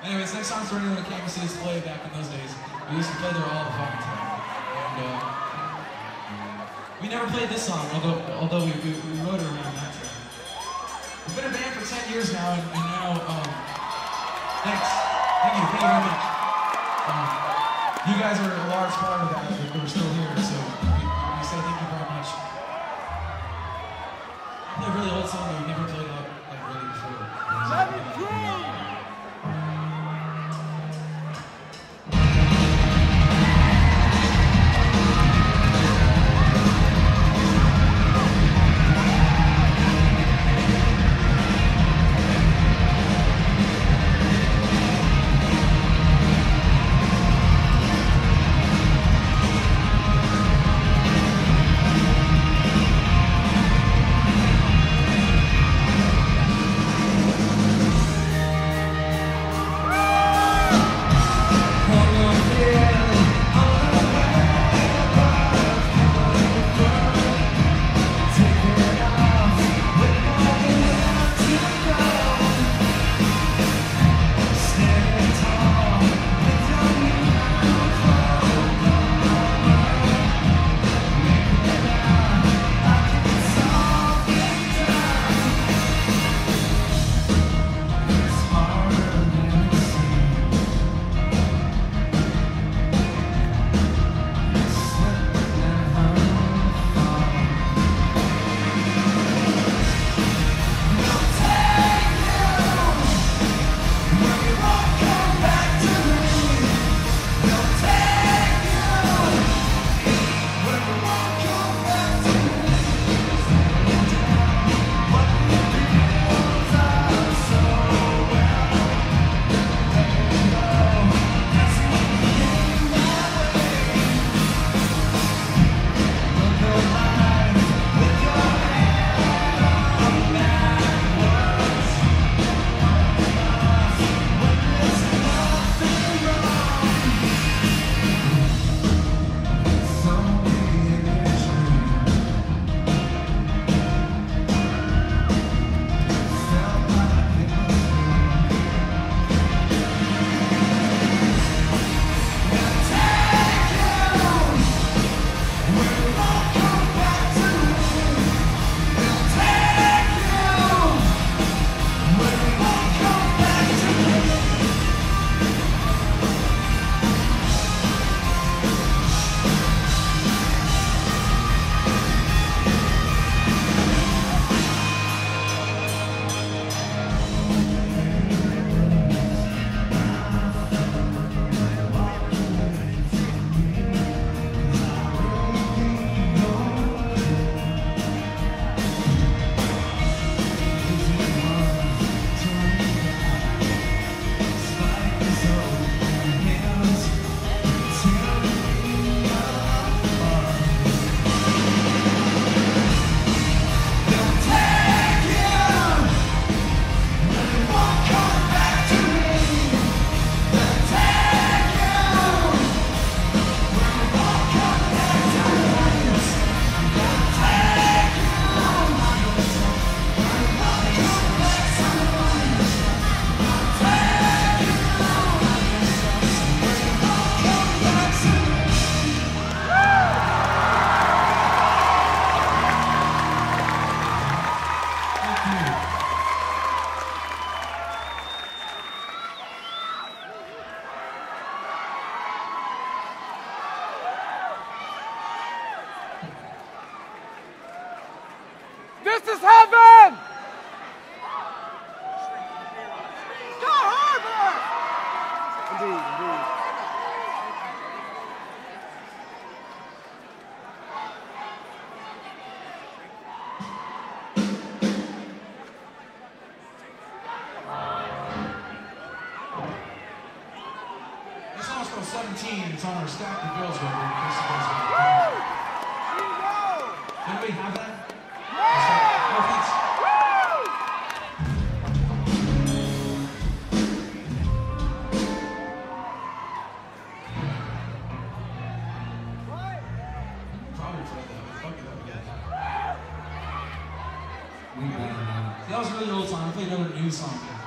Anyways, next song's came to see us play back in those days. We used to play there all the fucking time. And uh, we never played this song, although although we, we, we wrote it around that time. We've been a band for 10 years now, and, and now, um, thanks. Thank you, thank you very much. Um, you guys are a large part of that, that we're still here, so we, we say thank you very much. Play a really old song that we never played up like really before. This is heaven! Go Harvard! Indeed, indeed. This song's called 17. It's on our Stack the Girls record. in case you guys want to- Anybody have that? See, that was a another new song.